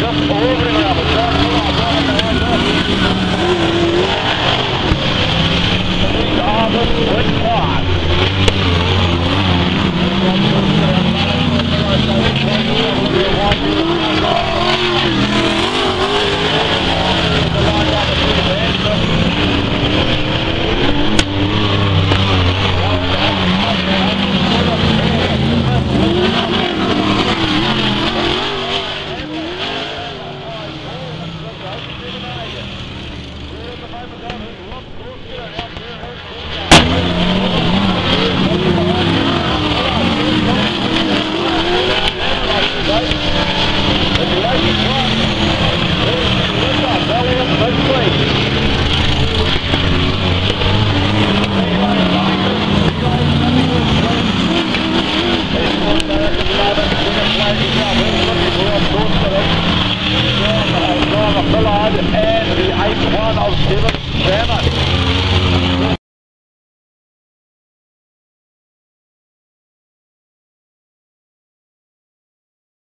just over the gravel. Thank you.